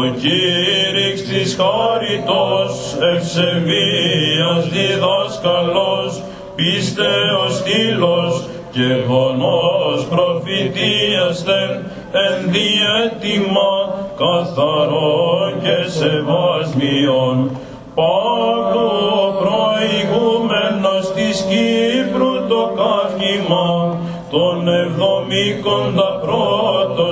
ο κήρυξ της χάριτος, ευσεβίας διδάσκαλος, πίστεως στήλος και γονός προφητείαστεν εν διέτοιμα καθαρών και σεβασμιών. Παύλου προηγούμενος της Κύπρου το καύχημα, τον εβδομήκοντα πρώτος των δώδεκα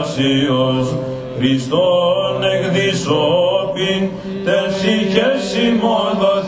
ισοστάσιος, Χριστόν εκδισόπιν τες είχες ημώδας